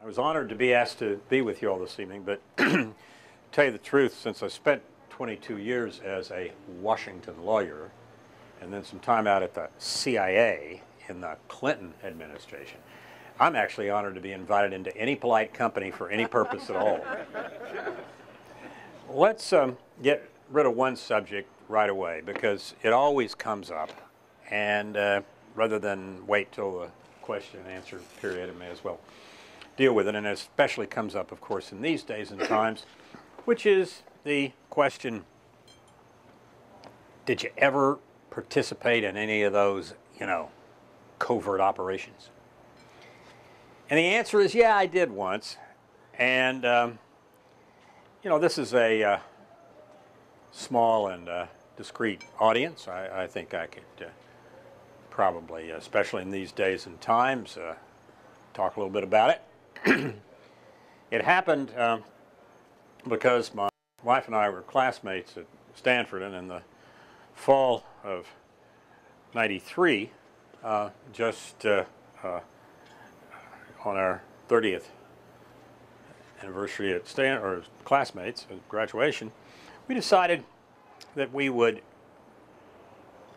I was honored to be asked to be with you all this evening, but to tell you the truth, since I spent 22 years as a Washington lawyer and then some time out at the CIA in the Clinton administration, I'm actually honored to be invited into any polite company for any purpose at all. Let's um, get rid of one subject right away because it always comes up. And uh, rather than wait till the question and answer period, I may as well deal with it. And it especially comes up, of course, in these days and times, which is the question Did you ever participate in any of those, you know, covert operations? And the answer is yeah, I did once. And, um, you know, this is a uh, small and uh, discreet audience. I, I, think I could uh, probably, especially in these days and times, uh, talk a little bit about it. it happened um, because my wife and I were classmates at Stanford, and in the fall of 93, uh, just uh, on our 30th anniversary at Stan or classmates at graduation, we decided that we would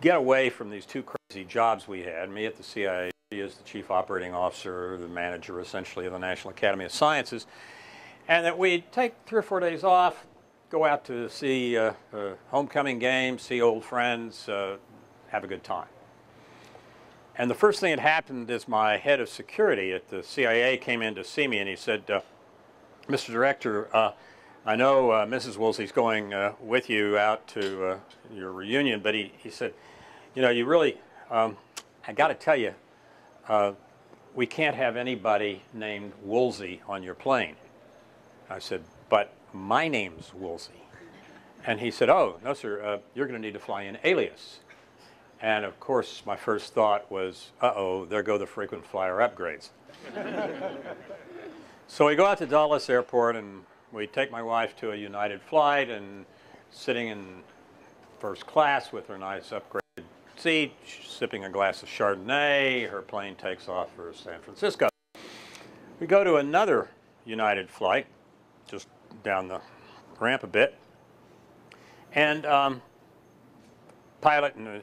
get away from these two crazy jobs we had, me at the CIA as the chief operating officer, the manager essentially of the National Academy of Sciences, and that we'd take three or four days off, go out to see uh, a homecoming games, see old friends, uh, have a good time. And the first thing that happened is my head of security at the CIA came in to see me and he said, uh, Mr. Director, uh, I know uh, Mrs. Woolsey's going uh, with you out to uh, your reunion, but he, he said, you know, you really, um, I got to tell you, uh, we can't have anybody named Woolsey on your plane. I said, but my name's Woolsey. And he said, oh, no, sir, you're going to need to fly in alias. And of course, my first thought was, uh-oh, there go the frequent flyer upgrades. so we go out to Dulles Airport and we take my wife to a United flight and sitting in first class with her nice upgraded seat, sipping a glass of Chardonnay, her plane takes off for San Francisco. We go to another United flight, just down the ramp a bit, and um, pilot and the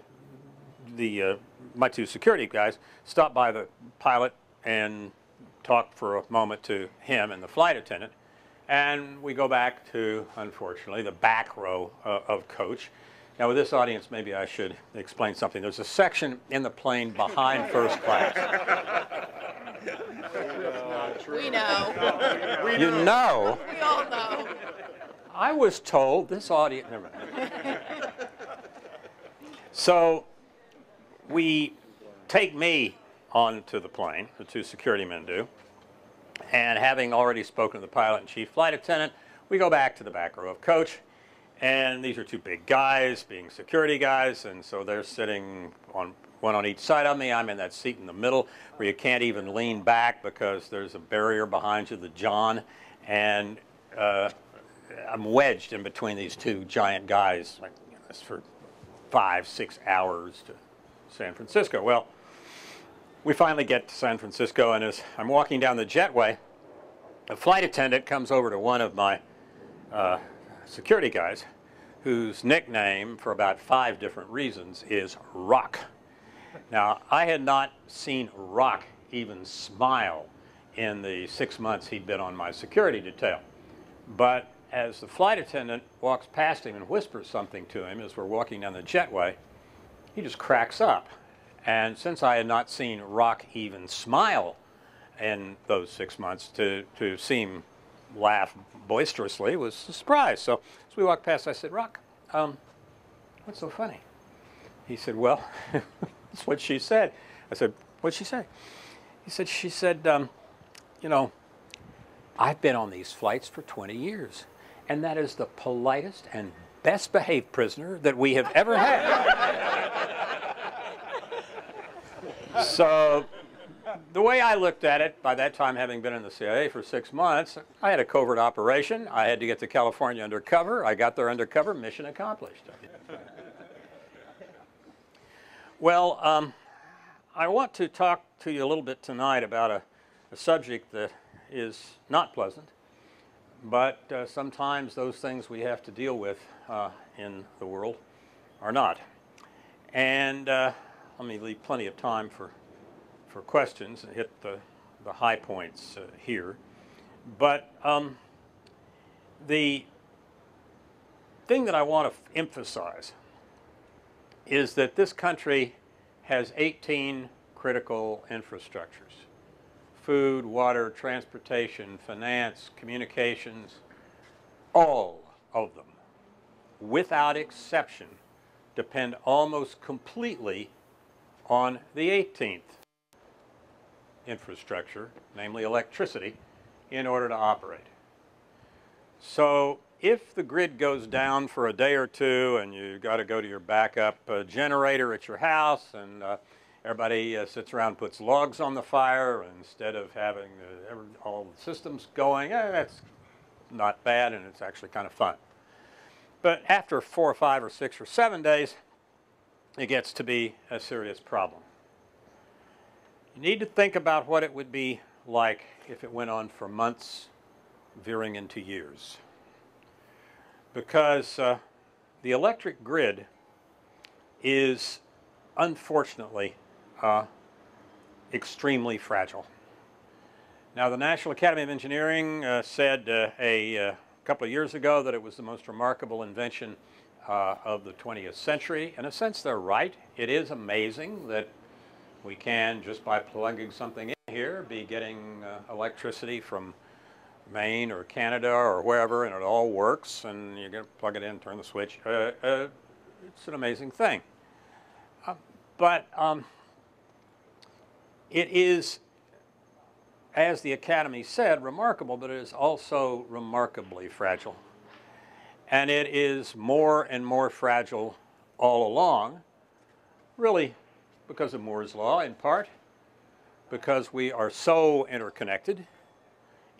the uh, my two security guys stop by the pilot and talk for a moment to him and the flight attendant. And we go back to, unfortunately, the back row uh, of coach. Now, with this audience, maybe I should explain something. There's a section in the plane behind first class. We know. You know? We all know. I was told this audience. So we take me onto the plane, the two security men do, and having already spoken to the pilot and chief flight attendant, we go back to the back row of coach, and these are two big guys, being security guys, and so they're sitting on one on each side of me. I'm in that seat in the middle where you can't even lean back because there's a barrier behind you, the John, and uh, I'm wedged in between these two giant guys like you know, for five, six hours to San Francisco. Well, we finally get to San Francisco, and as I'm walking down the jetway, a flight attendant comes over to one of my uh, security guys, whose nickname, for about five different reasons, is Rock. Now, I had not seen Rock even smile in the six months he'd been on my security detail. But as the flight attendant walks past him and whispers something to him as we're walking down the jetway, he just cracks up. And since I had not seen Rock even smile in those six months, to, to see him laugh boisterously was a surprise. So as we walked past, I said, Rock, um, what's so funny? He said, well, that's what she said. I said, what'd she say? He said, she said, um, you know, I've been on these flights for 20 years, and that is the politest and best behaved prisoner that we have ever had. so the way I looked at it, by that time having been in the CIA for six months, I had a covert operation. I had to get to California undercover. I got there undercover, mission accomplished. well, um, I want to talk to you a little bit tonight about a, a subject that is not pleasant, but uh, sometimes those things we have to deal with uh, in the world are not. And uh, let me leave plenty of time for, for questions and hit the, the high points uh, here. But um, the thing that I want to emphasize is that this country has 18 critical infrastructures food, water, transportation, finance, communications, all of them, without exception, depend almost completely on the 18th infrastructure, namely electricity, in order to operate. So if the grid goes down for a day or two and you've got to go to your backup uh, generator at your house and uh, everybody uh, sits around and puts logs on the fire instead of having every, all the systems going, eh, that's not bad and it's actually kind of fun. But after four or five or six or seven days, it gets to be a serious problem. You need to think about what it would be like if it went on for months, veering into years because uh, the electric grid is unfortunately uh, extremely fragile. Now, the National Academy of Engineering uh, said uh, a uh, couple of years ago that it was the most remarkable invention uh, of the 20th century. In a sense, they're right. It is amazing that we can, just by plugging something in here, be getting electricity from Maine or Canada or wherever, and it all works, and you can plug it in, turn the switch. Uh, uh, it's an amazing thing. Uh, but um, it is, as the Academy said, remarkable, but it is also remarkably fragile. And it is more and more fragile all along, really because of Moore's Law in part, because we are so interconnected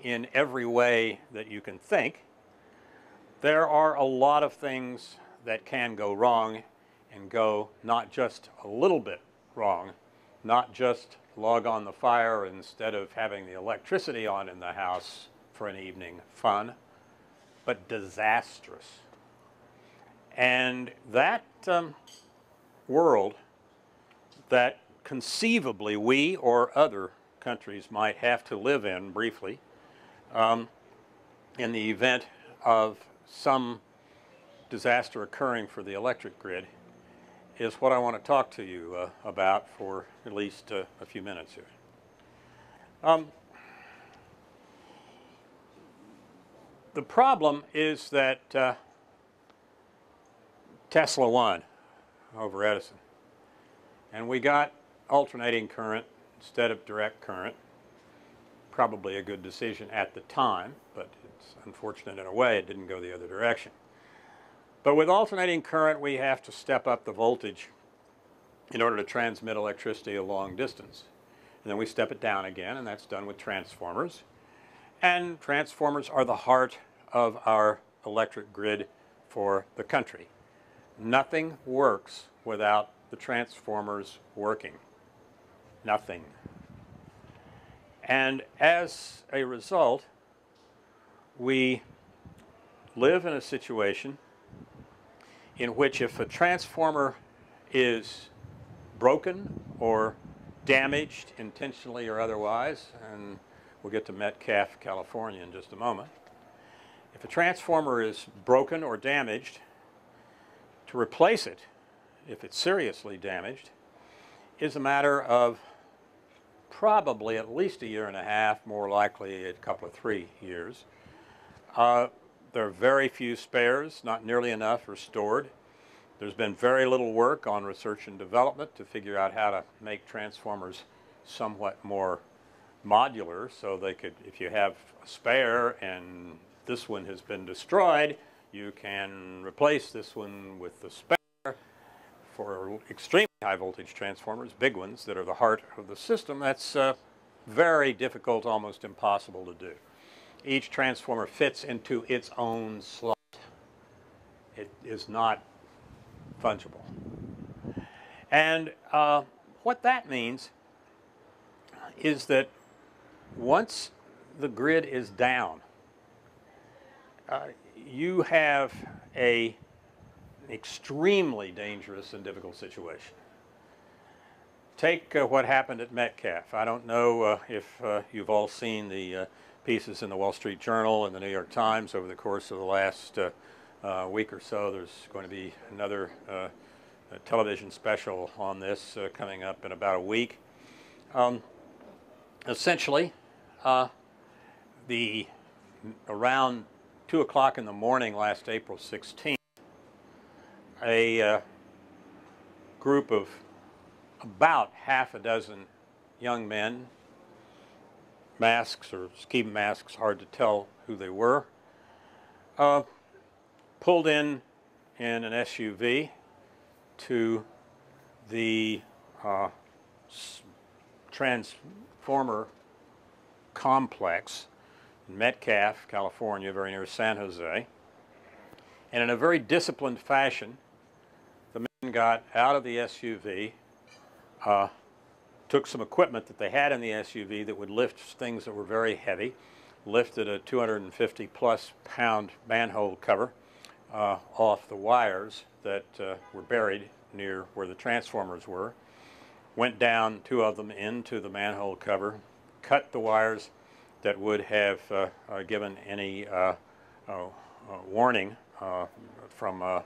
in every way that you can think, there are a lot of things that can go wrong and go not just a little bit wrong, not just log on the fire instead of having the electricity on in the house for an evening fun, but disastrous. And that um, world that conceivably we or other countries might have to live in briefly um, in the event of some disaster occurring for the electric grid is what I want to talk to you uh, about for at least uh, a few minutes here. Um, the problem is that uh, Tesla won over Edison. And we got alternating current instead of direct current probably a good decision at the time, but it's unfortunate in a way it didn't go the other direction. But with alternating current, we have to step up the voltage in order to transmit electricity a long distance. And then we step it down again, and that's done with transformers. And transformers are the heart of our electric grid for the country. Nothing works without the transformers working. Nothing. And as a result, we live in a situation in which if a transformer is broken or damaged intentionally or otherwise, and we'll get to Metcalf, California in just a moment. If a transformer is broken or damaged, to replace it, if it's seriously damaged, is a matter of probably at least a year and a half, more likely a couple of three years. Uh, there are very few spares, not nearly enough restored. There's been very little work on research and development to figure out how to make transformers somewhat more modular so they could, if you have a spare and this one has been destroyed, you can replace this one with the spare for extremely high voltage transformers, big ones that are the heart of the system, that's uh, very difficult, almost impossible to do. Each transformer fits into its own slot. It is not fungible. And uh, what that means is that once the grid is down. Uh, you have a extremely dangerous and difficult situation. Take uh, what happened at Metcalf. I don't know uh, if uh, you've all seen the uh, pieces in the Wall Street Journal and the New York Times over the course of the last uh, uh, week or so. There's going to be another television special on this coming up in about a week. Um, essentially, the around 2 o'clock in the morning last April 16th, a uh, group of about half a dozen young men, masks or ski masks, hard to tell who they were, uh, pulled in in an SUV to the uh, transformer complex in Metcalf, California, very near San Jose. And in a very disciplined fashion, got out of the SUV, uh, took some equipment that they had in the SUV that would lift things that were very heavy, lifted a 250 plus pound manhole cover uh, off the wires that uh, were buried near where the transformers were, went down two of them into the manhole cover, cut the wires that would have uh, uh, given any uh, from a,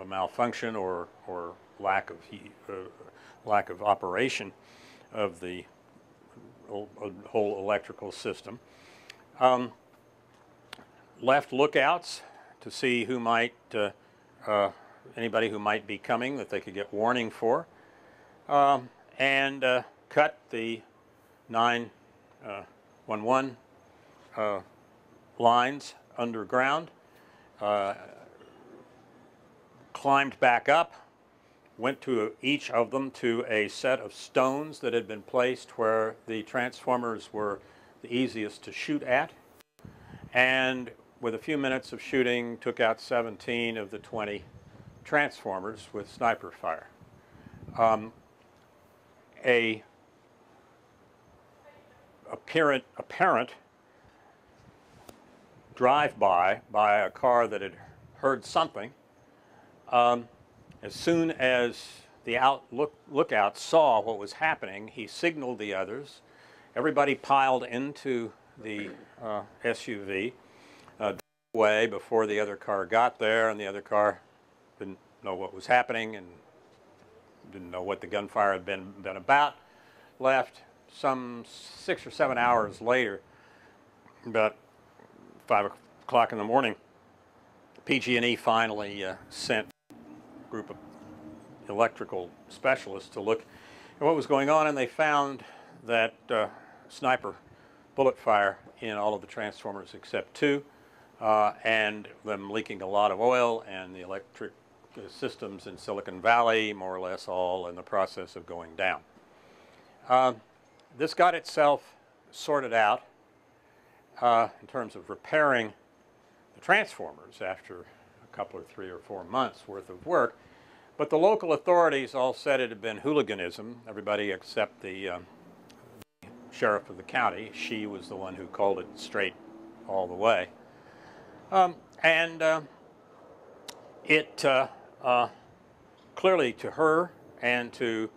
a, malfunction or, or lack of heat, lack of operation of the whole electrical system. Um, left lookouts to see who might, uh, uh, anybody who might be coming that they could get warning for, um, and uh, cut the 911 uh, lines underground, uh, climbed back up, went to each of them to a set of stones that had been placed where the transformers were the easiest to shoot at, and with a few minutes of shooting, took out 17 of the 20 transformers with sniper fire. Um, a apparent, apparent drive-by by a car that had heard something. Um, as soon as the out look, lookout saw what was happening, he signaled the others. Everybody piled into the uh, SUV uh, way before the other car got there, and the other car didn't know what was happening and didn't know what the gunfire had been, been about. Left some six or seven hours later, about 5 o'clock in the morning, PG&E finally uh, sent group of electrical specialists to look at what was going on, and they found that uh, sniper bullet fire in all of the transformers except two, uh, and them leaking a lot of oil, and the electric systems in Silicon Valley, more or less all in the process of going down. Uh, this got itself sorted out uh, in terms of repairing the transformers after couple or three or four months worth of work. But the local authorities all said it had been hooliganism, everybody except the, um, sheriff of the county. She was the one who called it straight all the way. Um, and uh, it uh, uh, clearly to her and to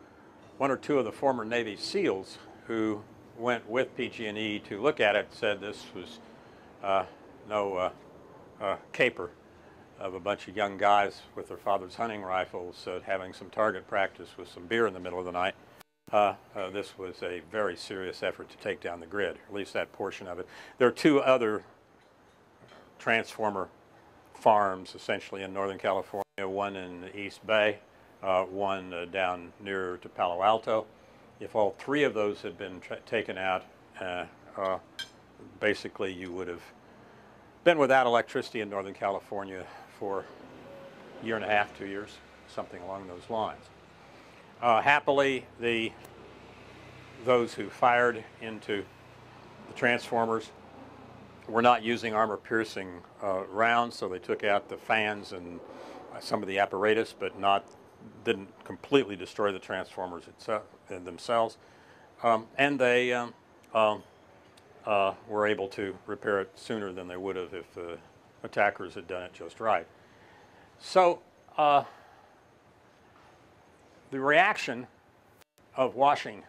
one or two of the former Navy SEALs who went with PG&E to look at it said this was uh, no uh, uh, caper of a bunch of young guys with their father's hunting rifles uh, having some target practice with some beer in the middle of the night. Uh, uh, this was a very serious effort to take down the grid, at least that portion of it. There are two other transformer farms essentially in Northern California, one in the East Bay, one down near to Palo Alto if all three of those had been taken out, uh, uh, basically you would have been without electricity in Northern California for a year and a half, two years, something along those lines. Uh, happily, the those who fired into the transformers were not using armor-piercing uh, rounds, so they took out the fans and uh, some of the apparatus, but not didn't completely destroy the transformers itself, themselves. Um, and they um, um, uh, were able to repair it sooner than they would have if the attackers had done it just right. So uh, the reaction of Washington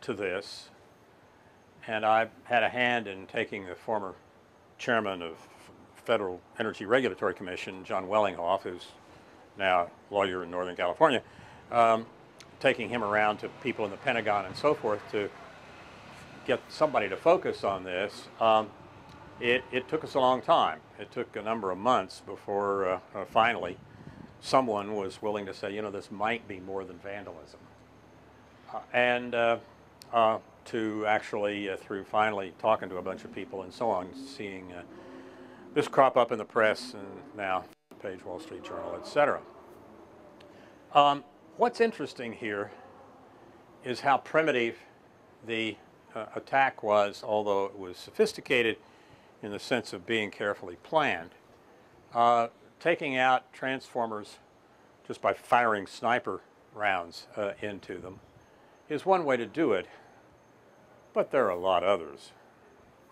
to this, and I had a hand in taking the former chairman of Federal Energy Regulatory Commission, John Wellinghoff, who's now a lawyer in Northern California, um, taking him around to people in the Pentagon and so forth to get somebody to focus on this. Um, it, it, took us a long time. It took a number of months before uh, uh, finally someone was willing to say, you know, this might be more than vandalism. Uh, and uh, uh, to actually, uh, through finally talking to a bunch of people and so on, seeing this crop up in the press and now page Wall Street Journal, etc. Um, what's interesting here is how primitive the uh, attack was, although it was sophisticated in the sense of being carefully planned. Uh, taking out transformers just by firing sniper rounds uh, into them is one way to do it, but there are a lot others.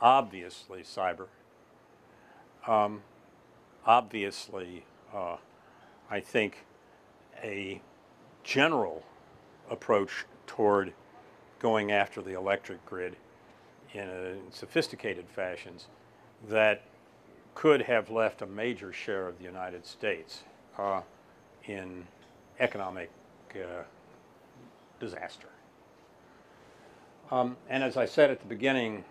Obviously, cyber. Um, obviously, uh, I think a general approach toward going after the electric grid in, a, in sophisticated fashions that could have left a major share of the United States uh, in economic uh, disaster. Um, and as I said at the beginning,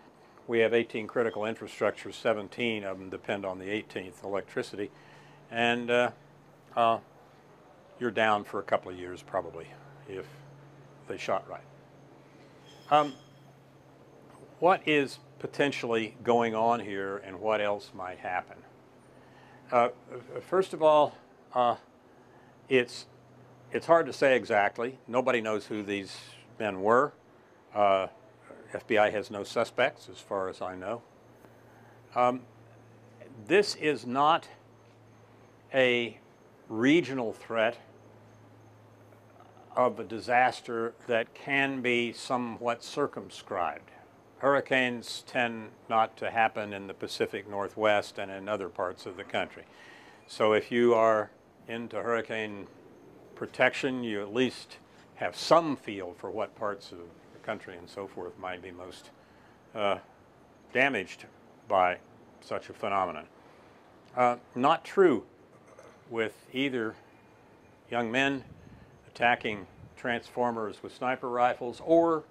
we have 18 critical infrastructures, 17 of them depend on the 18th, electricity. And uh, uh, you're down for a couple of years probably if they shot right. Um, what is potentially going on here and what else might happen? Uh, first of all, uh, it's, it's hard to say exactly. Nobody knows who these men were. Uh, FBI has no suspects as far as I know. Um, this is not a regional threat of a disaster that can be somewhat circumscribed. Hurricanes tend not to happen in the Pacific Northwest and in other parts of the country. So if you are into hurricane protection, you at least have some feel for what parts of the country and so forth might be most uh, damaged by such a phenomenon. Uh, not true with either young men attacking transformers with sniper rifles or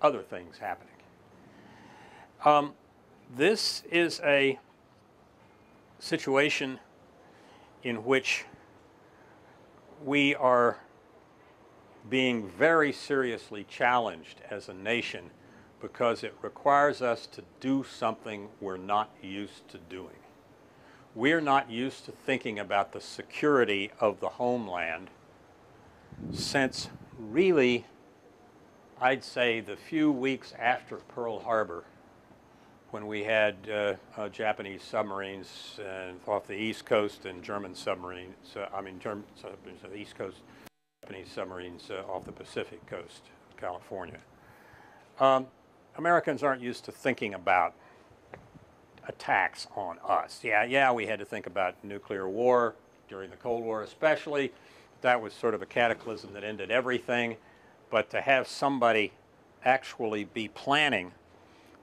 other things happening. Um, this is a situation in which we are being very seriously challenged as a nation because it requires us to do something we're not used to doing. We're not used to thinking about the security of the homeland since really, I'd say, the few weeks after Pearl Harbor when we had uh, uh, Japanese submarines uh, off the East Coast and German submarines, uh, I mean, German the East Coast, Japanese submarines uh, off the Pacific coast, California. Um, Americans aren't used to thinking about attacks on us. Yeah, yeah, we had to think about nuclear war during the Cold War especially. That was sort of a cataclysm that ended everything. But to have somebody actually be planning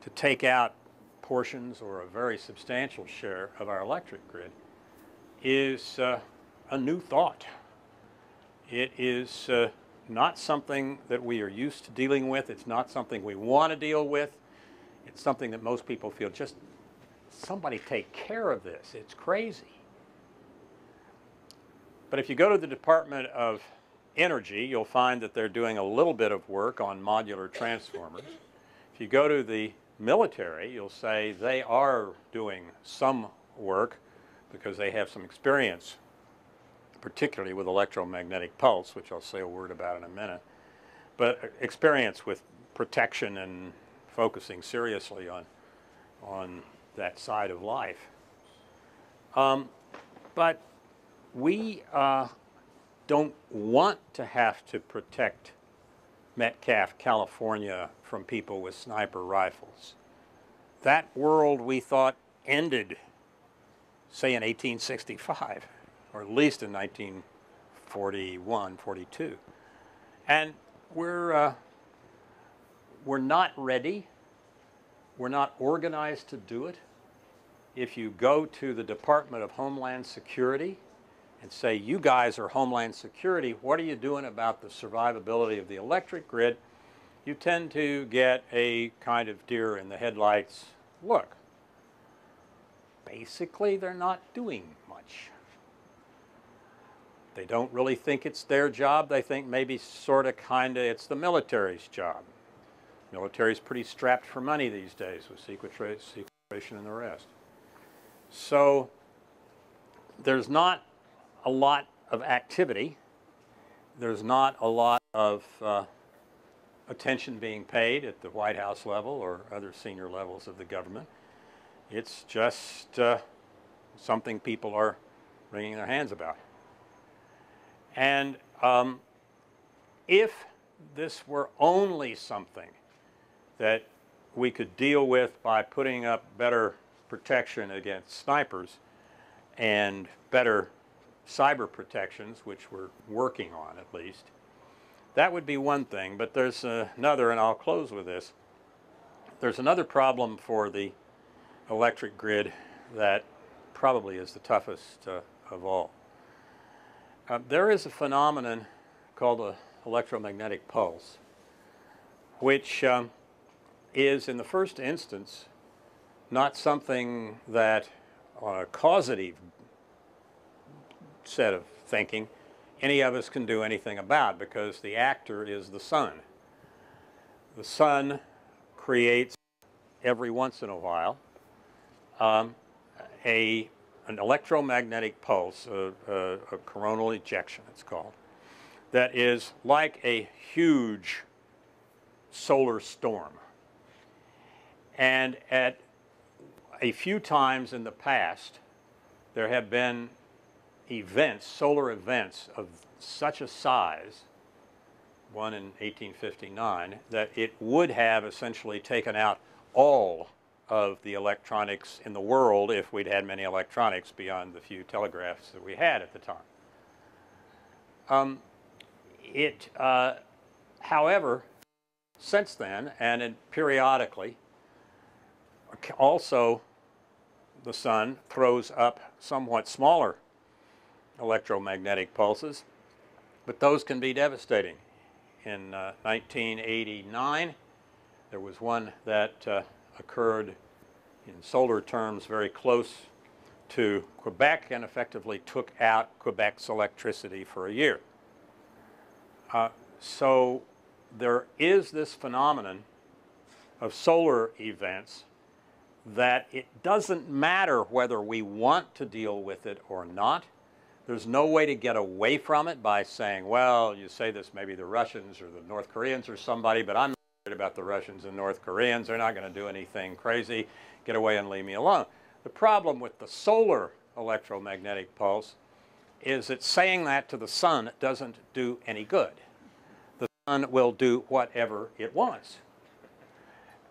to take out portions or a very substantial share of our electric grid is uh, a new thought. It is uh, not something that we are used to dealing with. It's not something we want to deal with. It's something that most people feel just somebody take care of this. It's crazy. But if you go to the Department of Energy, you'll find that they're doing a little bit of work on modular transformers. If you go to the military, you'll say they are doing some work because they have some experience, particularly with electromagnetic pulse, which I'll say a word about in a minute, but experience with protection and focusing seriously on, on that side of life. Um, but we uh, don't want to have to protect Metcalf, California, from people with sniper rifles. That world we thought ended, say, in 1865, or at least in 1941, 42. And we're, uh, we're not ready. We're not organized to do it. If you go to the Department of Homeland Security and say, you guys are Homeland Security, what are you doing about the survivability of the electric grid? You tend to get a kind of deer in the headlights look. Basically, they're not doing much. They don't really think it's their job. They think maybe sort of kind of it's the military's job. Military's pretty strapped for money these days with sequestration and the rest. So there's not a lot of activity. There's not a lot of uh, attention being paid at the White House level or other senior levels of the government. It's just uh, something people are wringing their hands about. And um, if this were only something that we could deal with by putting up better protection against snipers and better cyber protections, which we're working on at least, that would be one thing. But there's another, and I'll close with this. There's another problem for the electric grid that probably is the toughest uh, of all. Uh, there is a phenomenon called an electromagnetic pulse, which um, is, in the first instance, not something that on a causative set of thinking any of us can do anything about because the actor is the sun. The sun creates every once in a while um, a an electromagnetic pulse, a, a, a coronal ejection it's called, that is like a huge solar storm. And at a few times in the past, there have been events, solar events of such a size, one in 1859, that it would have essentially taken out all of the electronics in the world if we'd had many electronics beyond the few telegraphs that we had at the time. Um, it, uh, however, since then, and periodically, also the sun throws up somewhat smaller electromagnetic pulses, but those can be devastating. In uh, 1989, there was one that uh, occurred in solar terms very close to Quebec and effectively took out Quebec's electricity for a year. Uh, so there is this phenomenon of solar events that it doesn't matter whether we want to deal with it or not. There's no way to get away from it by saying, well, you say this, maybe the Russians or the North Koreans or somebody, but I'm not worried about the Russians and North Koreans. They're not going to do anything crazy. Get away and leave me alone. The problem with the solar electromagnetic pulse is that saying that to the sun doesn't do any good. The sun will do whatever it wants.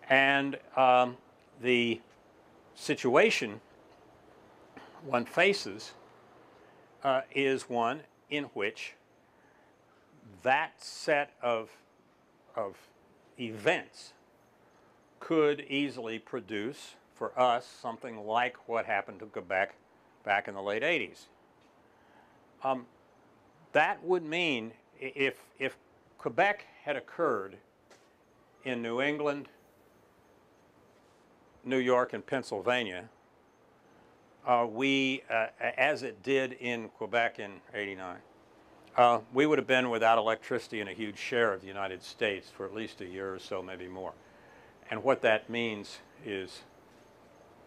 And um, the situation one faces uh, is one in which that set of, of events could easily produce for us something like what happened to Quebec back in the late 80s. Um, that would mean if, if Quebec had occurred in New England, New York, and Pennsylvania, uh, we, uh, as it did in Quebec in 89, uh, we would have been without electricity in a huge share of the United States for at least a year or so, maybe more. And what that means is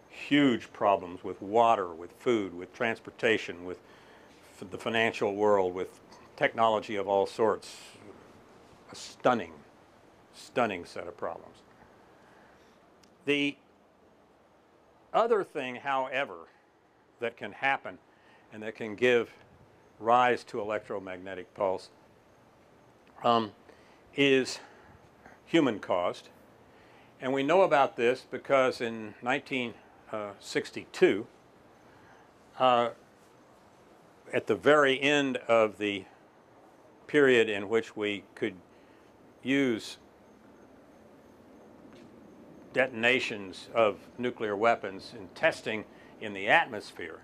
huge problems with water, with food, with transportation, with the financial world, with technology of all sorts. A stunning, stunning set of problems. The other thing, however, that can happen and that can give rise to electromagnetic pulse um, is human caused. And we know about this because in 1962, uh, at the very end of the period in which we could use detonations of nuclear weapons in testing in the atmosphere,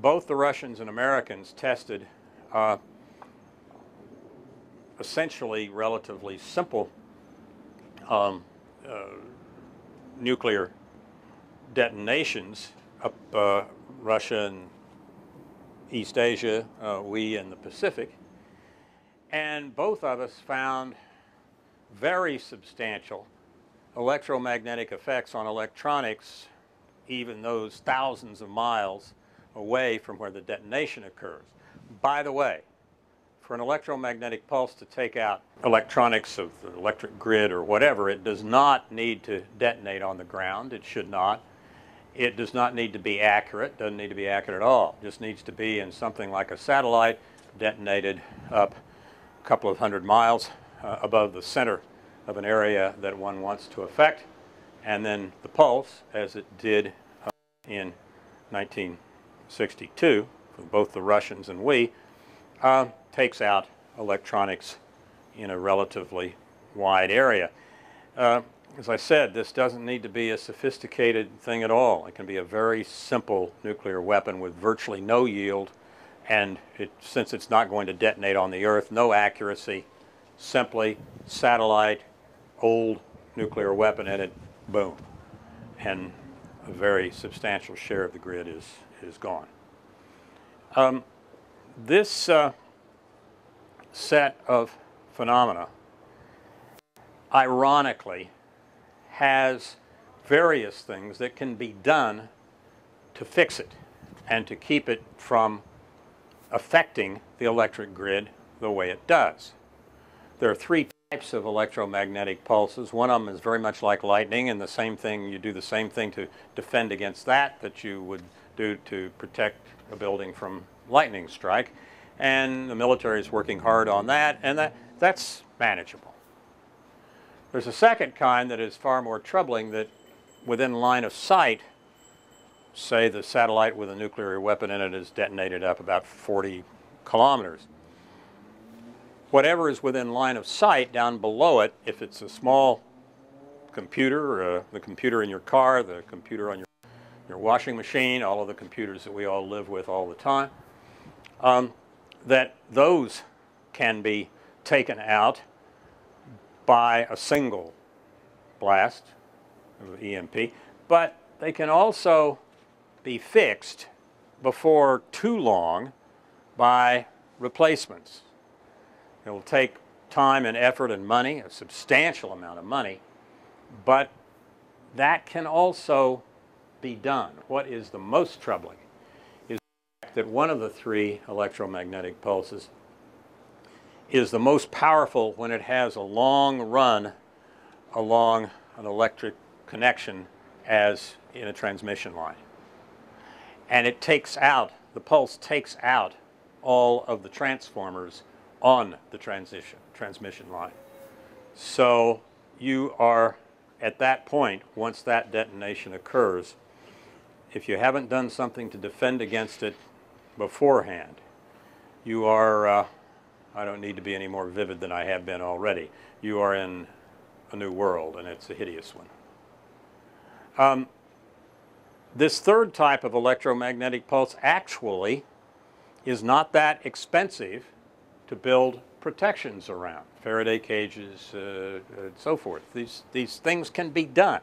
both the Russians and Americans tested uh, essentially relatively simple um, uh, nuclear detonations up uh, Russia and East Asia, uh, we in the Pacific. And both of us found very substantial electromagnetic effects on electronics, even those thousands of miles away from where the detonation occurs. By the way, for an electromagnetic pulse to take out electronics of the electric grid or whatever, it does not need to detonate on the ground. It should not. It does not need to be accurate, doesn't need to be accurate at all. It just needs to be in something like a satellite detonated up a couple of hundred miles uh, above the center of an area that one wants to affect. And then the pulse, as it did uh, in 1962 for both the Russians and we, uh, takes out electronics in a relatively wide area. Uh, as I said, this doesn't need to be a sophisticated thing at all. It can be a very simple nuclear weapon with virtually no yield, and it, since it's not going to detonate on the Earth, no accuracy, simply satellite, old nuclear weapon in it, boom. And a very substantial share of the grid is, is gone. Um, this uh, set of phenomena, ironically, has various things that can be done to fix it and to keep it from affecting the electric grid the way it does. There are three types of electromagnetic pulses. One of them is very much like lightning and the same thing, you do the same thing to defend against that that you would do to protect a building from lightning strike. And the military is working hard on that and that, that's manageable. There's a second kind that is far more troubling that within line of sight, say the satellite with a nuclear weapon in it is detonated up about 40 kilometers. Whatever is within line of sight down below it, if it's a small computer, uh, the computer in your car, the computer on your, your washing machine, all of the computers that we all live with all the time, um, that those can be taken out by a single blast of EMP, but they can also be fixed before too long by replacements. It will take time and effort and money, a substantial amount of money, but that can also be done. What is the most troubling is the fact that one of the three electromagnetic pulses is the most powerful when it has a long run along an electric connection as in a transmission line. And it takes out, the pulse takes out all of the transformers on the transition, transmission line. So you are at that point, once that detonation occurs, if you haven't done something to defend against it beforehand, you are uh, I don't need to be any more vivid than I have been already. You are in a new world, and it's a hideous one. Um, this third type of electromagnetic pulse actually is not that expensive to build protections around, Faraday cages, uh, and so forth. These, these things can be done.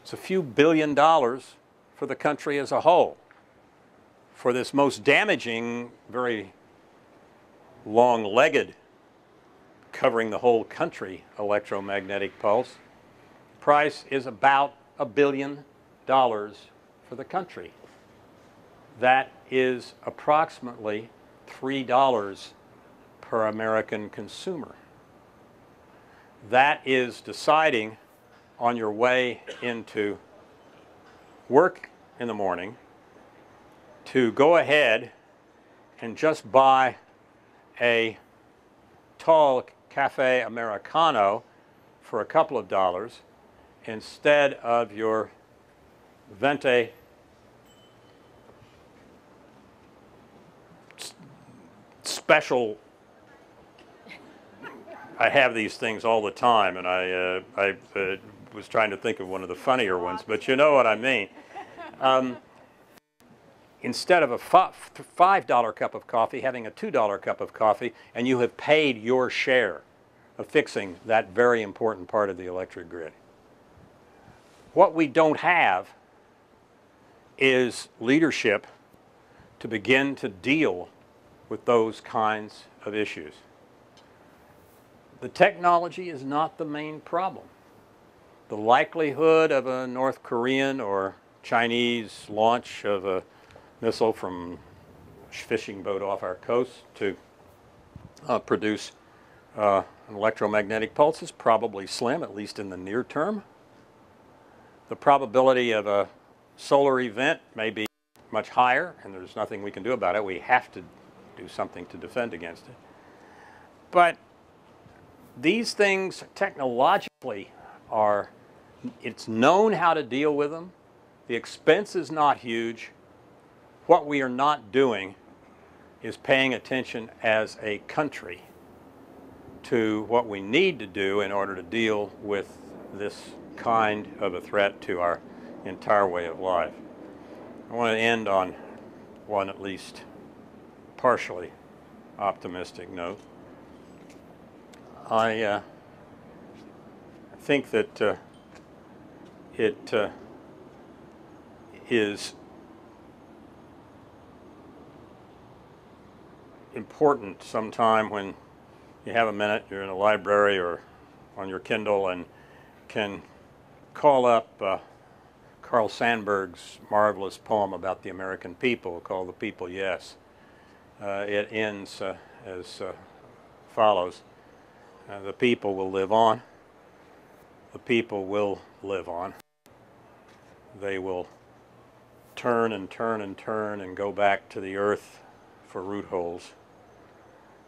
It's a few billion dollars for the country as a whole. For this most damaging, very long-legged, covering the whole country electromagnetic pulse. Price is about a billion dollars for the country. That is approximately $3 per American consumer. That is deciding on your way into work in the morning to go ahead and just buy a tall cafe Americano for a couple of dollars instead of your Venti s- special. I have these things all the time, and I, uh, I uh, was trying to think of one of the funnier ones, but you know what I mean. Um, instead of a $5 cup of coffee, having a $2 cup of coffee, and you have paid your share of fixing that very important part of the electric grid. What we don't have is leadership to begin to deal with those kinds of issues. The technology is not the main problem. The likelihood of a North Korean or Chinese launch of a missile from a fishing boat off our coast to uh, produce uh, an electromagnetic pulse is probably slim, at least in the near term. The probability of a solar event may be much higher, and there's nothing we can do about it. We have to do something to defend against it. But these things technologically are, it's known how to deal with them. The expense is not huge. What we are not doing is paying attention as a country to what we need to do in order to deal with this kind of a threat to our entire way of life. I want to end on one at least partially optimistic note. I uh, think that uh, it uh, is important sometime when you have a minute, you're in a library or on your Kindle and can call up uh, Carl Sandburg's marvelous poem about the American people called The People Yes. Uh, it ends uh, as follows. Uh, the people will live on. The people will live on. They will turn and turn and turn and go back to the earth for root holes.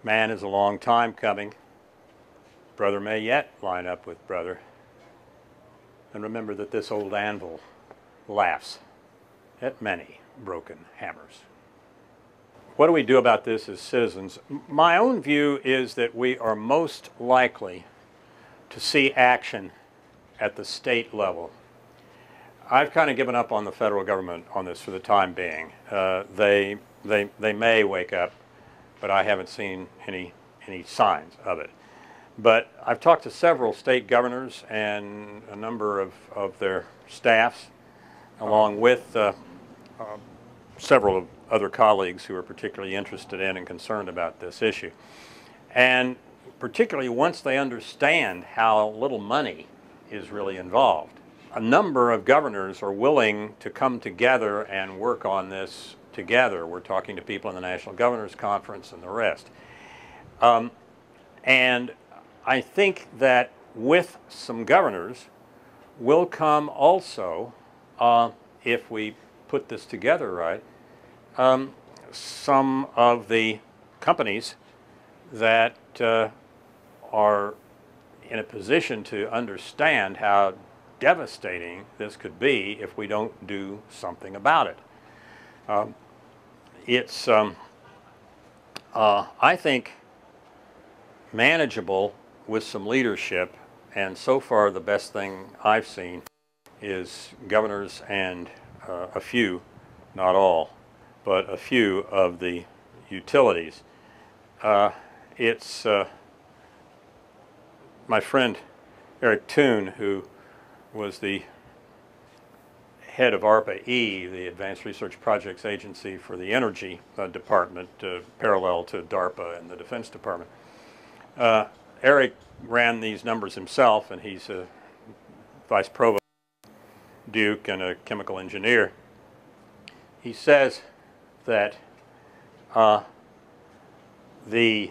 Man is a long time coming. Brother may yet line up with brother. And remember that this old anvil laughs at many broken hammers. What do we do about this as citizens? My own view is that we are most likely to see action at the state level. I've kind of given up on the federal government on this for the time being. Uh, they, they, they may wake up, but I haven't seen any, any signs of it. But I've talked to several state governors and a number of, of their staffs, along with uh, uh, several of other colleagues who are particularly interested in and concerned about this issue. And particularly once they understand how little money is really involved. A number of governors are willing to come together and work on this together. We're talking to people in the National Governors Conference and the rest. Um, and I think that with some governors will come also, uh, if we put this together right, um, some of the companies that uh, are in a position to understand how devastating this could be if we don't do something about it. Um, it's, um, uh, I think, manageable with some leadership, and so far the best thing I've seen is governors and uh, a few, not all, but a few of the utilities. Uh, it's uh, my friend Eric Toone, who was the head of ARPA-E, the Advanced Research Projects Agency for the Energy uh, Department, uh, parallel to DARPA and the Defense Department. Uh, Eric ran these numbers himself, and he's a vice provost Duke and a chemical engineer. He says that uh, the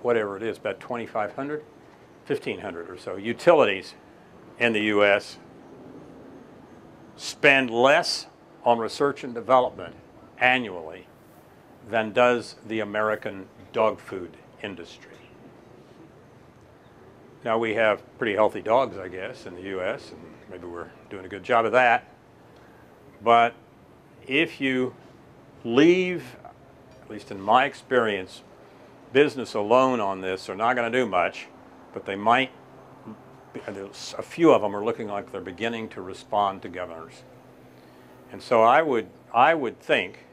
whatever it is, about 2,500, 1,500 or so utilities in the U.S. spend less on research and development annually than does the American dog food industry. Now we have pretty healthy dogs, I guess, in the U.S., and maybe we're doing a good job of that. But if you leave, at least in my experience, business alone on this they're not going to do much, but they might, a few of them are looking like they're beginning to respond to governors. And so I would, I would think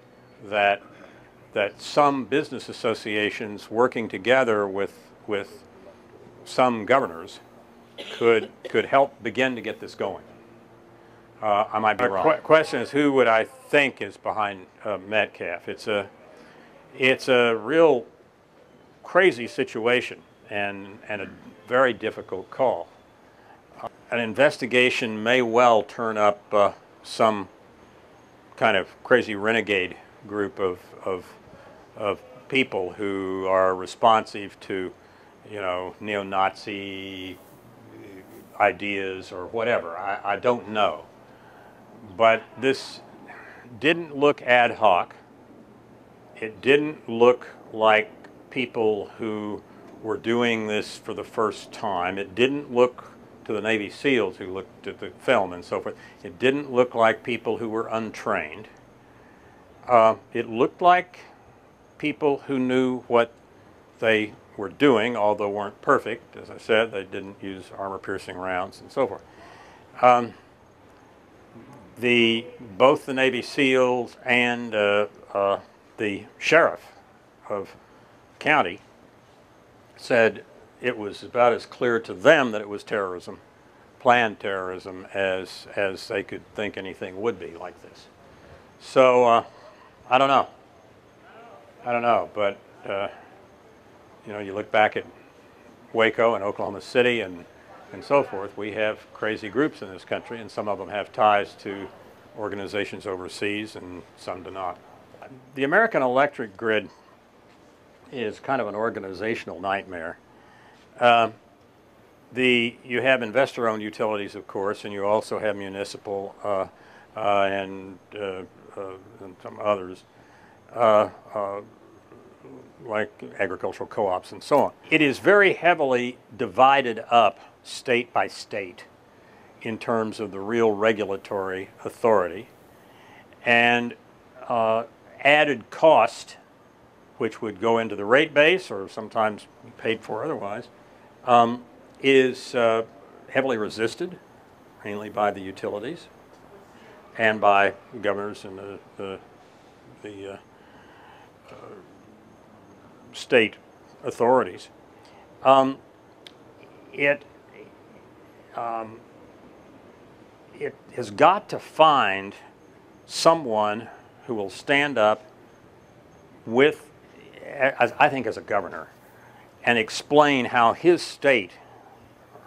that, that some business associations working together with, with some governors could, could help begin to get this going. Uh, I might be wrong. Qu question is, who would I think is behind uh, Metcalf? It's a, it's a real crazy situation and, and a very difficult call. Uh, an investigation may well turn up uh, some kind of crazy renegade group of, of, of people who are responsive to, you know, neo-Nazi ideas or whatever. I, I don't know. But this didn't look ad hoc. It didn't look like people who were doing this for the first time. It didn't look to the Navy SEALs who looked at the film and so forth. It didn't look like people who were untrained. Uh, it looked like people who knew what they were doing, although weren't perfect. As I said, they didn't use armor-piercing rounds and so forth. Um, the both the Navy SEALs and uh, uh, the sheriff of county said it was about as clear to them that it was terrorism, planned terrorism, as as they could think anything would be like this. So uh, I don't know. I don't know, but uh, you know, you look back at Waco and Oklahoma City and and so forth. We have crazy groups in this country, and some of them have ties to organizations overseas, and some do not. The American electric grid is kind of an organizational nightmare. Uh, the, you have investor-owned utilities, of course, and you also have municipal uh, uh, and, uh, uh, and, some others, uh, like agricultural co-ops and so on. It is very heavily divided up state by state in terms of the real regulatory authority. And uh, added cost, which would go into the rate base or sometimes paid for otherwise, um, is uh, heavily resisted, mainly by the utilities and by governors and the, the, the uh, uh state authorities. Um, it um, it has got to find someone who will stand up with, I think as a governor, and explain how his state,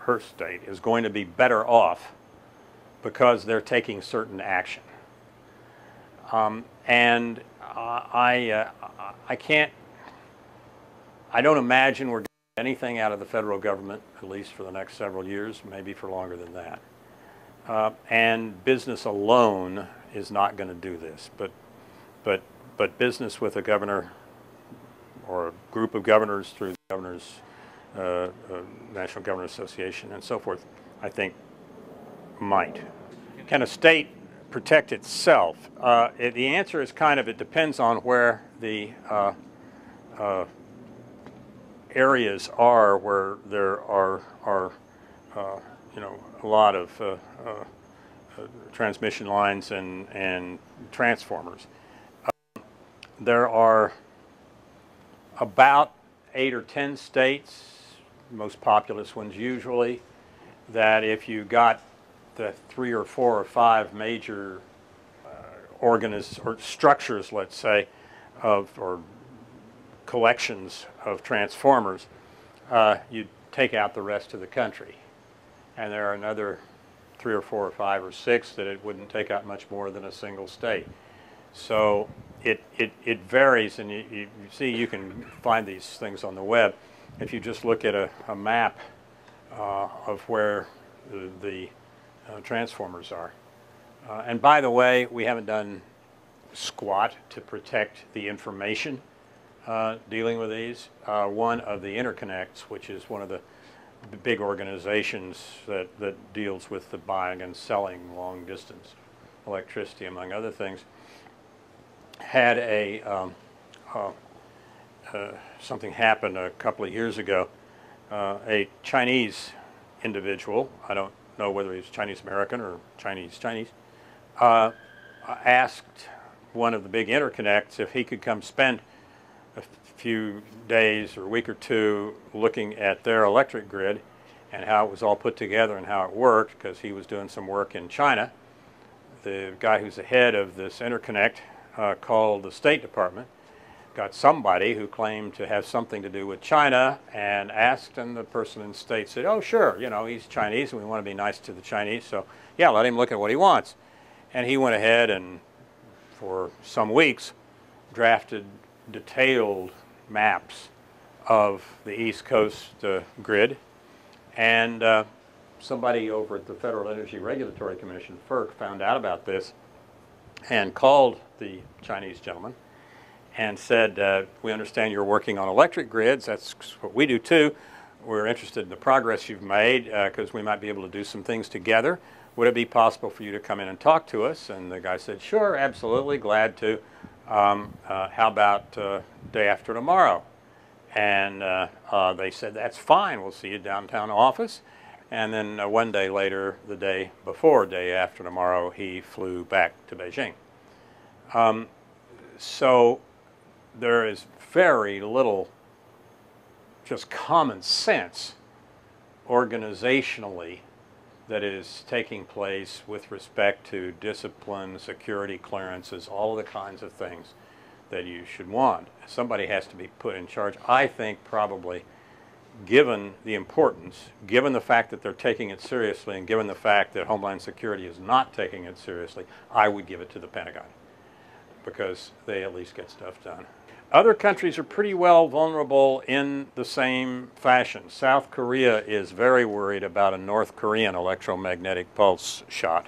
her state, is going to be better off because they're taking certain action. Um, and uh, I, uh, I can't, I don't imagine we're anything out of the federal government, at least for the next several years, maybe for longer than that. Uh, and business alone is not going to do this. But, but, but business with a governor or a group of governors through the Governors, uh, uh, National Governor Association and so forth, I think might. Can a state protect itself? Uh, it, the answer is kind of, it depends on where the uh, uh, areas are where there are, are you know, a lot of uh, uh, uh, transmission lines and, and transformers. Um, there are about eight or ten states, most populous ones usually, that if you got the three or four or five major uh, organisms or structures, let's say, of or collections of transformers, uh, you'd take out the rest of the country and there are another three or four or five or six that it wouldn't take out much more than a single state. So it, it, it varies, and you, you, see you can find these things on the web. If you just look at a, a map uh, of where the, the uh, transformers are. Uh, and by the way, we haven't done squat to protect the information uh, dealing with these. Uh, one of the interconnects, which is one of the big organizations that, that deals with the buying and selling long distance electricity, among other things, had a um, uh, uh, something happened a couple of years ago. Uh, a Chinese individual, I don't know whether he's Chinese American or Chinese Chinese, asked one of the big interconnects if he could come spend a few days or a week or two looking at their electric grid and how it was all put together and how it worked because he was doing some work in China. The guy who's the head of this interconnect uh, called the State Department, got somebody who claimed to have something to do with China and asked, and the person in state said, oh, sure, you know, he's Chinese and we want to be nice to the Chinese, so yeah, let him look at what he wants. And he went ahead and, for some weeks, drafted detailed maps of the East Coast uh, grid. And uh, somebody over at the Federal Energy Regulatory Commission, FERC, found out about this and called the Chinese gentleman and said, uh, we understand you're working on electric grids. That's what we do too. We're interested in the progress you've made because uh, we might be able to do some things together. Would it be possible for you to come in and talk to us? And the guy said, sure, absolutely, glad to. Um, uh, how about uh, day after tomorrow? And uh, uh, they said, that's fine. We'll see you downtown office. And then uh, one day later, the day before, day after tomorrow, he flew back to Beijing. Um, so there is very little just common sense organizationally that is taking place with respect to discipline, security clearances, all the kinds of things that you should want. Somebody has to be put in charge. I think probably given the importance, given the fact that they're taking it seriously, and given the fact that Homeland Security is not taking it seriously, I would give it to the Pentagon because they at least get stuff done. Other countries are pretty well vulnerable in the same fashion. South Korea is very worried about a North Korean electromagnetic pulse shot.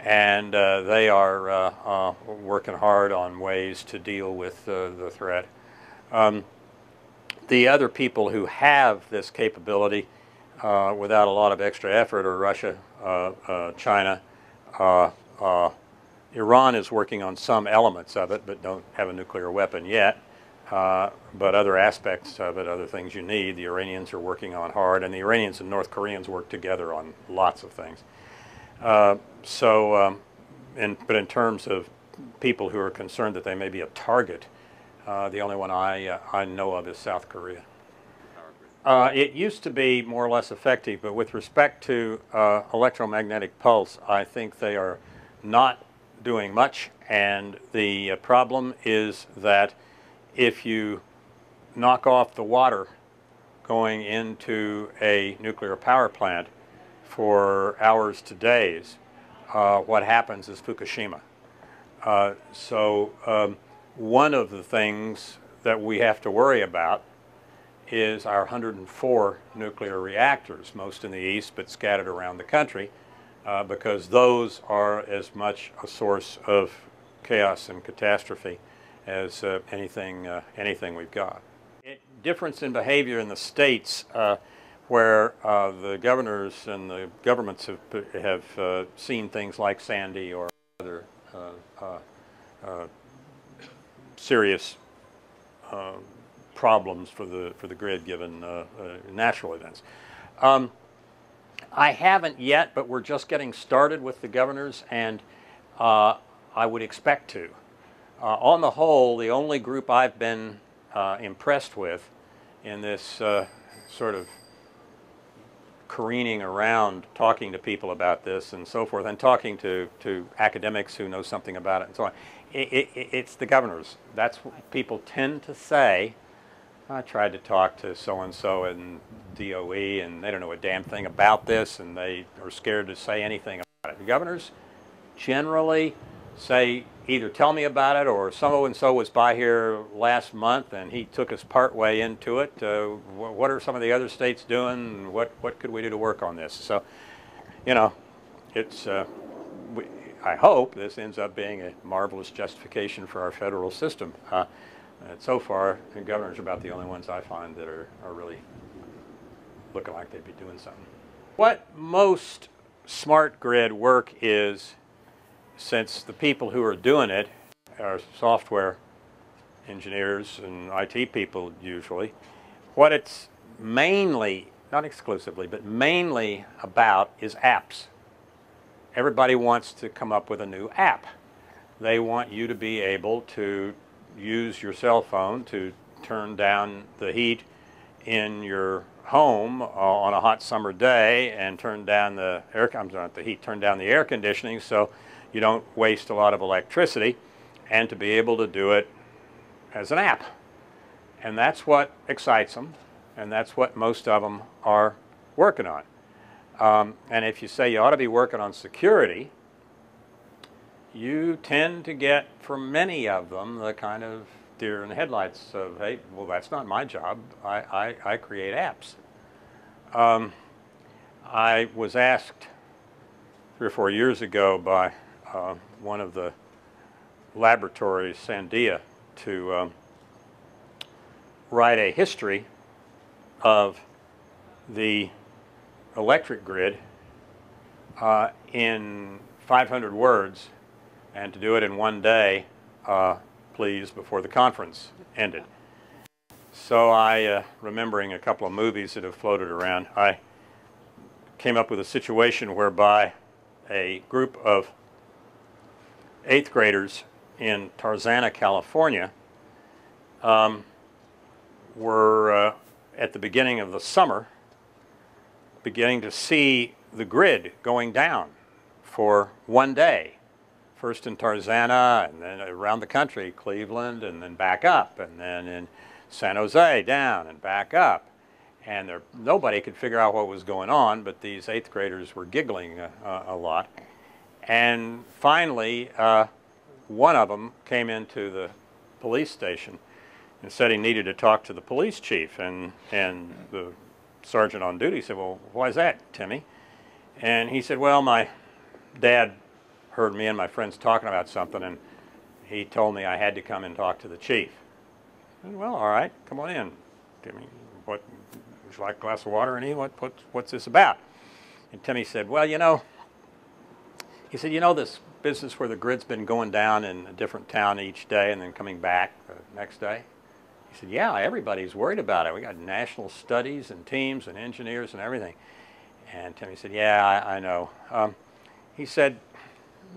And uh, they are uh, uh, working hard on ways to deal with uh, the threat. Um, the other people who have this capability uh, without a lot of extra effort are Russia, uh, China, Iran is working on some elements of it, but don't have a nuclear weapon yet. Uh, but other aspects of it, other things you need, the Iranians are working on hard, and the Iranians and North Koreans work together on lots of things. Uh, so, um, in, but in terms of people who are concerned that they may be a target, uh, the only one I, uh, I know of is South Korea. Uh, it used to be more or less effective, but with respect to uh, electromagnetic pulse, I think they are not doing much. And the uh, problem is that if you knock off the water going into a nuclear power plant for hours to days, uh, what happens is Fukushima. Uh, so um, one of the things that we have to worry about is our 104 nuclear reactors, most in the east but scattered around the country uh, because those are as much a source of chaos and catastrophe as uh, anything, uh, anything we've got. It, difference in behavior in the states uh, where uh, the governors and the governments have, have uh, seen things like Sandy or other serious problems for the, for the grid given natural events. Um, I haven't yet, but we're just getting started with the governors, and uh, I would expect to. Uh, on the whole, the only group I've been uh, impressed with in this uh, sort of careening around, talking to people about this and so forth, and talking to, to academics who know something about it and so on, it, it, it's the governors. That's what people tend to say I tried to talk to so-and-so in DOE, and they don't know a damn thing about this, and they are scared to say anything about it. The governors generally say, either tell me about it, or so-and-so was by here last month, and he took us part way into it. Uh, what are some of the other states doing? What, what could we do to work on this? So, you know, it's, uh, we, I hope this ends up being a marvelous justification for our federal system. Uh, and so far, the governors are about the only ones I find that are, are really looking like they'd be doing something. What most smart grid work is, since the people who are doing it are software engineers and IT people usually, what it's mainly, not exclusively, but mainly about is apps. Everybody wants to come up with a new app. They want you to be able to use your cell phone to turn down the heat in your home uh, on a hot summer day and turn down the air, I'm the heat, turn down the air conditioning so you don't waste a lot of electricity and to be able to do it as an app. And that's what excites them and that's what most of them are working on. Um, and if you say you ought to be working on security, you tend to get, from many of them, the kind of deer in the headlights of, hey, well, that's not my job. I, I, I create apps. Um, I was asked three or four years ago by uh, one of the laboratories, Sandia, to um, write a history of the electric grid uh, in 500 words and to do it in one day, uh, please, before the conference ended. So I, uh, remembering a couple of movies that have floated around, I came up with a situation whereby a group of eighth graders in Tarzana, California, um, were uh, at the beginning of the summer beginning to see the grid going down for one day. First in Tarzana and then around the country, Cleveland and then back up and then in San Jose down and back up. And there, nobody could figure out what was going on, but these eighth graders were giggling a, a, lot. And finally, uh, one of them came into the police station and said he needed to talk to the police chief. And, and the sergeant on duty said, well, why is that, Timmy? And he said, well, my dad heard me and my friends talking about something, and he told me I had to come and talk to the chief. Said, well, all right, come on in, Timmy. What, would you like a glass of water, any? What, what, what's this about? And Timmy said, well, you know, he said, you know this business where the grid's been going down in a different town each day and then coming back the next day? He said, yeah, everybody's worried about it. We got national studies and teams and engineers and everything. And Timmy said, yeah, I, I know. Um, he said,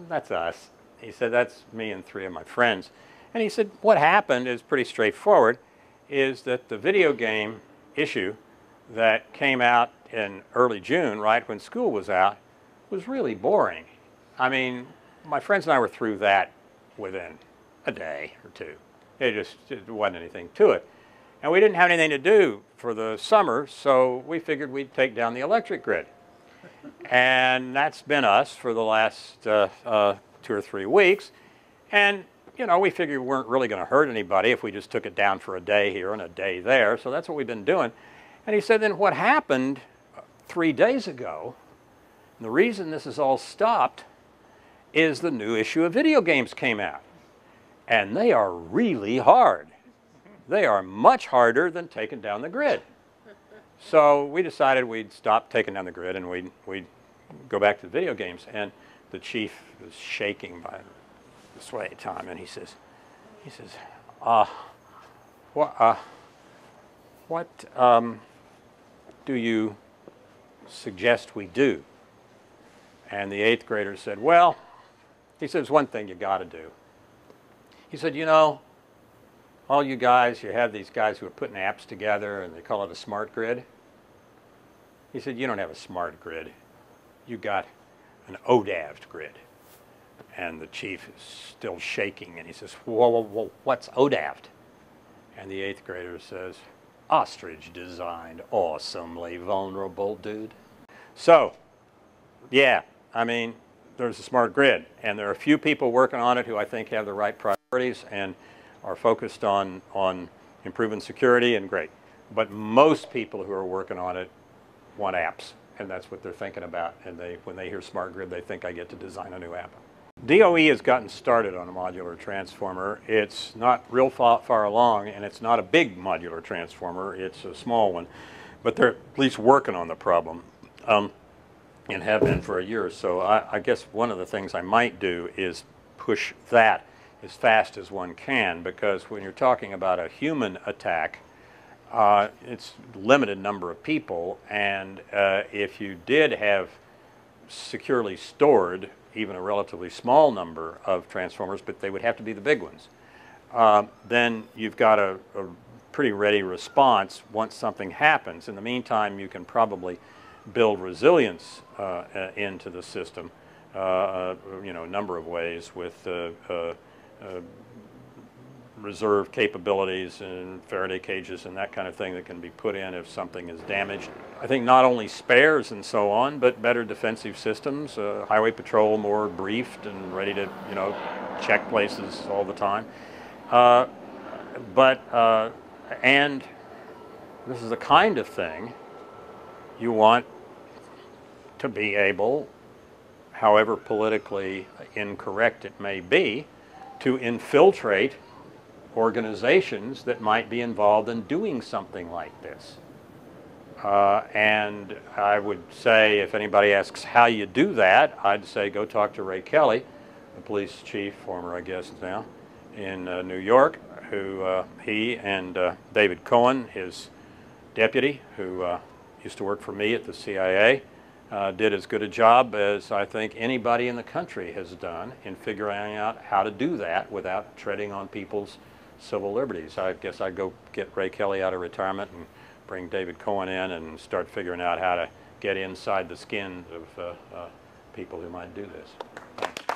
that's us. He said, that's me and three of my friends. And he said, what happened is pretty straightforward, is that the video game issue that came out in early June, right when school was out, was really boring. I mean, my friends and I were through that within a day or two. It just it wasn't anything to it. And we didn't have anything to do for the summer, so we figured we'd take down the electric grid. And that's been us for the last uh, uh, two or three weeks. And, you know, we figured we weren't really going to hurt anybody if we just took it down for a day here and a day there. So that's what we've been doing. And he said, then what happened three days ago, the reason this is all stopped is the new issue of video games came out and they are really hard. They are much harder than taking down the grid. So we decided we'd stop taking down the grid and we'd, we'd go back to the video games. And the chief was shaking by the sway time, and he says, he says, uh, what, uh, what um, do you suggest we do? And the eighth grader said, well, he says, one thing you got to do. He said, you know, all you guys, you have these guys who are putting apps together and they call it a smart grid. He said, you don't have a smart grid. You got an ODAVed grid. And the chief is still shaking and he says, whoa, whoa, whoa, what's ODAVed? And the eighth grader says, ostrich designed, awesomely vulnerable, dude. So, yeah, I mean, there's a smart grid and there are a few people working on it who I think have the right priorities and are focused on, on improving security and great. But most people who are working on it want apps and that's what they're thinking about. And they, when they hear smart grid, they think I get to design a new app. DOE has gotten started on a modular transformer. It's not real far, far along and it's not a big modular transformer, it's a small one. but they're at least working on the problem. Um, and have been for a year or so. I, I guess one of the things I might do is push that as fast as one can because when you're talking about a human attack, uh, it's limited number of people, and uh, if you did have securely stored even a relatively small number of transformers, but they would have to be the big ones, uh, then you've got a, a pretty ready response once something happens. In the meantime, you can probably build resilience uh, into the system, uh, uh, you know, a number of ways with reserve capabilities and Faraday cages and that kind of thing that can be put in if something is damaged. I think not only spares and so on, but better defensive systems, uh, highway patrol more briefed and ready to, you know, check places all the time. Uh, but, uh, and this is the kind of thing you want to be able, however politically incorrect it may be, to infiltrate organizations that might be involved in doing something like this. Uh, and I would say, if anybody asks how you do that, I'd say go talk to Ray Kelly, the police chief, former I guess now, in uh, New York, who uh, he and uh, David Cohen, his deputy, who uh, used to work for me at the CIA, uh, did as good a job as I think anybody in the country has done in figuring out how to do that without treading on people's civil liberties. I guess I'd go get Ray Kelly out of retirement and bring David Cohen in and start figuring out how to get inside the skin of uh, uh, people who might do this.